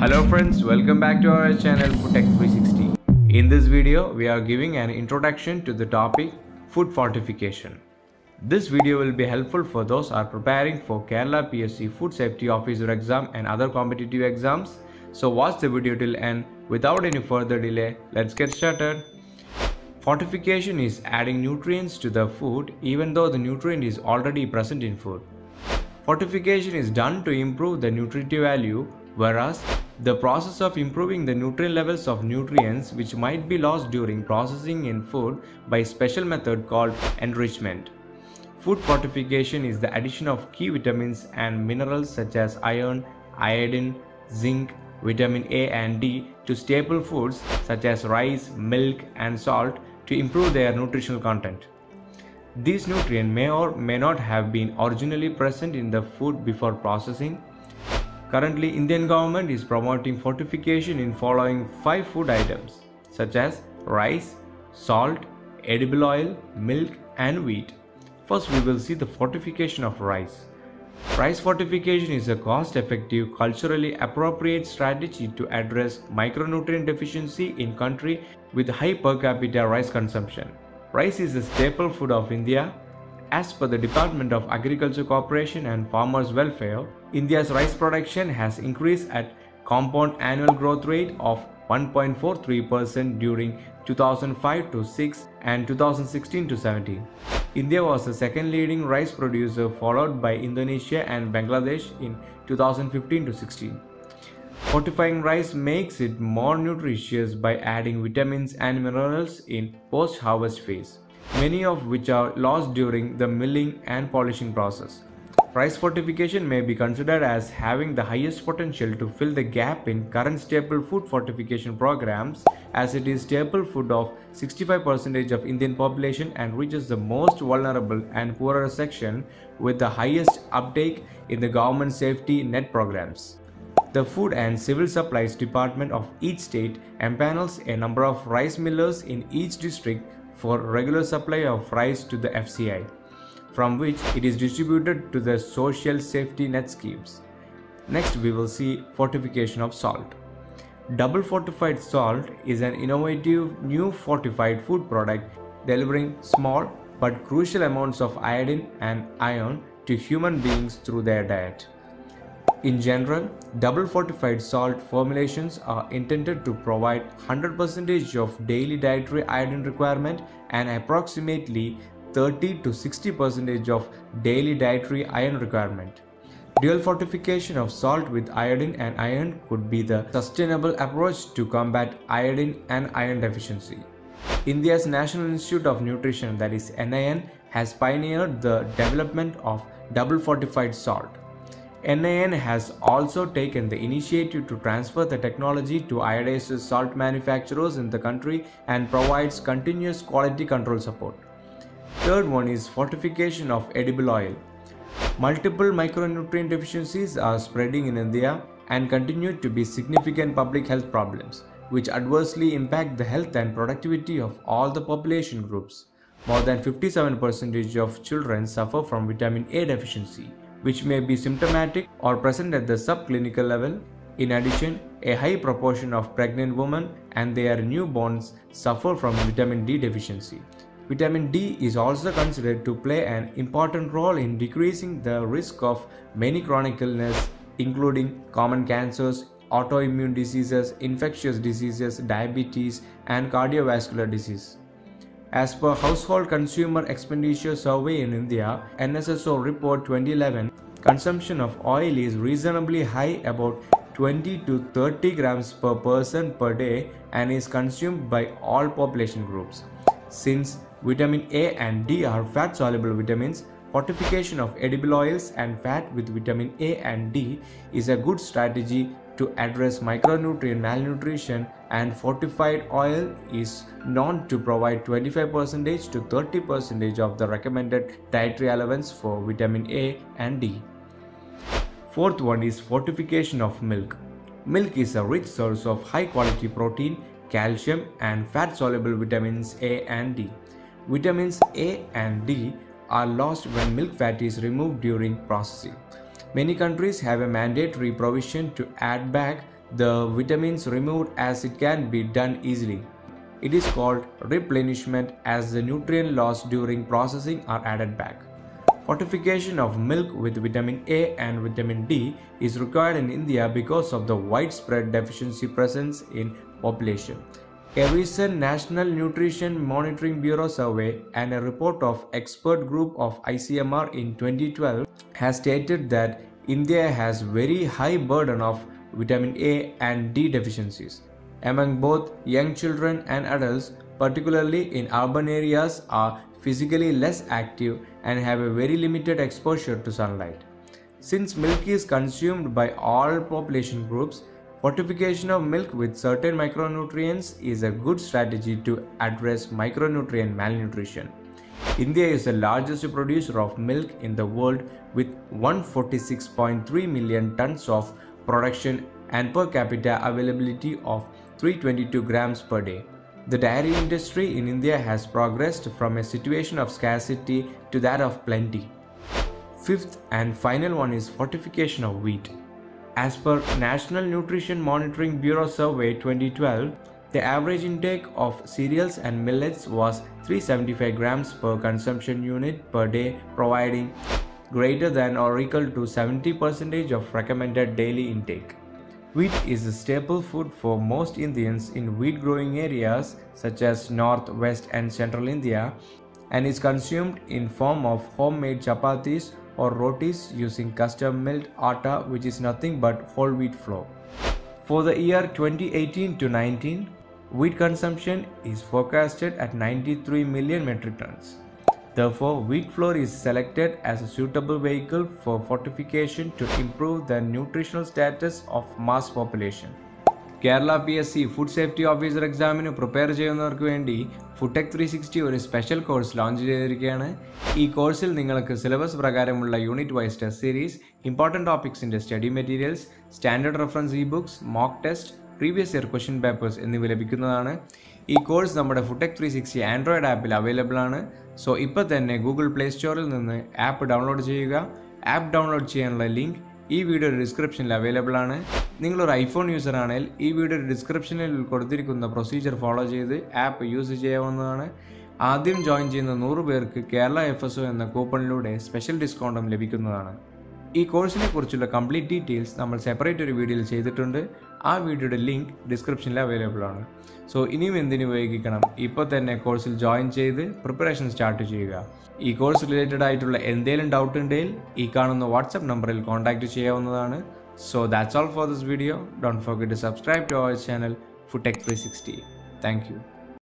Hello friends, welcome back to our channel Foodtech 360. In this video, we are giving an introduction to the topic food fortification. This video will be helpful for those are preparing for Kerala PSC Food Safety Officer exam and other competitive exams. So watch the video till end. Without any further delay, let's get started. Fortification is adding nutrients to the food even though the nutrient is already present in food. Fortification is done to improve the nutritive value, whereas the process of improving the nutrient levels of nutrients which might be lost during processing in food by a special method called enrichment. Food fortification is the addition of key vitamins and minerals such as iron, iodine, zinc, vitamin A and D to staple foods such as rice, milk and salt to improve their nutritional content. These nutrients may or may not have been originally present in the food before processing. Currently, Indian government is promoting fortification in following five food items such as rice, salt, edible oil, milk and wheat. First, we will see the fortification of rice. Rice fortification is a cost-effective, culturally appropriate strategy to address micronutrient deficiency in country with high per capita rice consumption. Rice is a staple food of India. As per the Department of Agriculture Cooperation and Farmers Welfare, India's rice production has increased at compound annual growth rate of 1.43% during 2005 to 6 and 2016 to 17. India was the second leading rice producer followed by Indonesia and Bangladesh in 2015 to 16. Fortifying rice makes it more nutritious by adding vitamins and minerals in post-harvest phase, many of which are lost during the milling and polishing process. Rice fortification may be considered as having the highest potential to fill the gap in current staple food fortification programs as it is staple food of 65% of Indian population and reaches the most vulnerable and poorer section with the highest uptake in the government safety net programs. The Food and Civil Supplies Department of each state empanels a number of rice millers in each district for regular supply of rice to the FCI from which it is distributed to the social safety net schemes. Next, we will see fortification of salt. Double fortified salt is an innovative new fortified food product delivering small but crucial amounts of iodine and iron to human beings through their diet. In general, double fortified salt formulations are intended to provide 100% of daily dietary iodine requirement and approximately 30 to 60 percent of daily dietary iron requirement. Dual fortification of salt with iodine and iron could be the sustainable approach to combat iodine and iron deficiency. India's National Institute of Nutrition that is NIN has pioneered the development of double fortified salt. NIN has also taken the initiative to transfer the technology to iodized salt manufacturers in the country and provides continuous quality control support. Third one is fortification of edible oil. Multiple micronutrient deficiencies are spreading in India and continue to be significant public health problems, which adversely impact the health and productivity of all the population groups. More than 57% of children suffer from vitamin A deficiency, which may be symptomatic or present at the subclinical level. In addition, a high proportion of pregnant women and their newborns suffer from vitamin D deficiency. Vitamin D is also considered to play an important role in decreasing the risk of many chronic illnesses including common cancers, autoimmune diseases, infectious diseases, diabetes and cardiovascular disease. As per Household Consumer Expenditure Survey in India, NSSO report 2011, consumption of oil is reasonably high about 20 to 30 grams per person per day and is consumed by all population groups. Since vitamin A and D are fat soluble vitamins, fortification of edible oils and fat with vitamin A and D is a good strategy to address micronutrient malnutrition and fortified oil is known to provide 25% to 30% of the recommended dietary allowance for vitamin A and D. Fourth one is fortification of milk. Milk is a rich source of high quality protein, calcium and fat soluble vitamins A and D. Vitamins A and D are lost when milk fat is removed during processing. Many countries have a mandatory provision to add back the vitamins removed as it can be done easily. It is called replenishment as the nutrient loss during processing are added back. Fortification of milk with vitamin A and vitamin D is required in India because of the widespread deficiency presence in population. A recent National Nutrition Monitoring Bureau survey and a report of expert group of ICMR in 2012 has stated that India has very high burden of vitamin A and D deficiencies. Among both young children and adults, particularly in urban areas, are physically less active and have a very limited exposure to sunlight. Since milk is consumed by all population groups, fortification of milk with certain micronutrients is a good strategy to address micronutrient malnutrition. India is the largest producer of milk in the world with 146.3 million tons of production and per capita availability of 322 grams per day. The dairy industry in India has progressed from a situation of scarcity to that of plenty. Fifth and final one is fortification of wheat. As per National Nutrition Monitoring Bureau Survey 2012, the average intake of cereals and millets was 375 grams per consumption unit per day, providing greater than or equal to 70% of recommended daily intake. Wheat is a staple food for most Indians in wheat growing areas such as north, west and central India and is consumed in form of homemade chapatis or rotis using custom milled atta which is nothing but whole wheat flour. For the year 2018 to 19, wheat consumption is forecasted at 93 million metric tons. Therefore, wheat flour is selected as a suitable vehicle for fortification to improve the nutritional status of mass population. Kerala P S C food safety officer എക്സാമിന് prepare ചെയ്യുന്നവർക്ക് വേണ്ടി Foodtech three sixty ഒരു special course launch ചെയ്തിരിക്കുകയാണ് ഈ കോഴ്സിൽ നിങ്ങൾക്ക് syllabus പ്രകാരമുള്ള unit wise test series important ടോപ്പിക്സിന്റെ study materials standard reference e books mock test previous year question papers എന്നിവ ലഭിക്കുന്നതാണ്. ഈ കോഴ്സ് നമ്മുടെ ഫുട്ടെക് ത്രീ സിക്സ്റ്റി ആൻഡ്രോയിഡ് ആപ്പിൽ അവൈലബിൾ ആണ്. സോ ഇപ്പോൾ തന്നെ ഗൂഗിൾ പ്ലേ സ്റ്റോറിൽ നിന്ന് ആപ്പ് ഡൗൺലോഡ് ചെയ്യുക. ആപ്പ് ഡൗൺലോഡ് ചെയ്യാനുള്ള ലിങ്ക് ഈ വീഡിയോയുടെ ഡിസ്ക്രിപ്ഷനിൽ അവൈലബിൾ ആണ്. നിങ്ങളൊരു ഐഫോൺ യൂസർ ആണെങ്കിൽ ഈ വീഡിയോയുടെ ഡിസ്ക്രിപ്ഷനിൽ കൊടുത്തിരിക്കുന്ന പ്രൊസീജിയർ ഫോളോ ചെയ്ത് ആപ്പ് യൂസ് ചെയ്യാവുന്നതാണ്. ആദ്യം ജോയിൻ ചെയ്യുന്ന നൂറ് പേർക്ക് കേരള എഫ് എസ് ഒ എന്ന കൂപ്പണിലൂടെ സ്പെഷ്യൽ ഡിസ്കൗണ്ടും ലഭിക്കുന്നതാണ്. ഈ കോഴ്സിനെ കുറിച്ചുള്ള കംപ്ലീറ്റ് ഡീറ്റെയിൽസ് നമ്മൾ സെപ്പറേറ്റ് ഒരു വീഡിയോയിൽ ചെയ്തിട്ടുണ്ട്. ആ വീഡിയോയുടെ ലിങ്ക് ഡിസ്ക്രിപ്ഷനിൽ അവൈലബിൾ ആണ്. സോ ഇനിയും എന്തിനു ഉപയോഗിക്കണം? ഇപ്പോൾ തന്നെ കോഴ്സിൽ ജോയിൻ ചെയ്ത് പ്രിപ്പറേഷൻ സ്റ്റാർട്ട് ചെയ്യുക. ഈ കോഴ്സ് റിലേറ്റഡ് ആയിട്ടുള്ള എന്തെങ്കിലും ഡൗട്ട് ഉണ്ടെങ്കിൽ ഈ കാണുന്ന വാട്സപ്പ് നമ്പറിൽ കോൺടാക്ട് ചെയ്യാവുന്നതാണ്. So that's all for this video don't forget to subscribe to our channel Foodtech three sixty thank you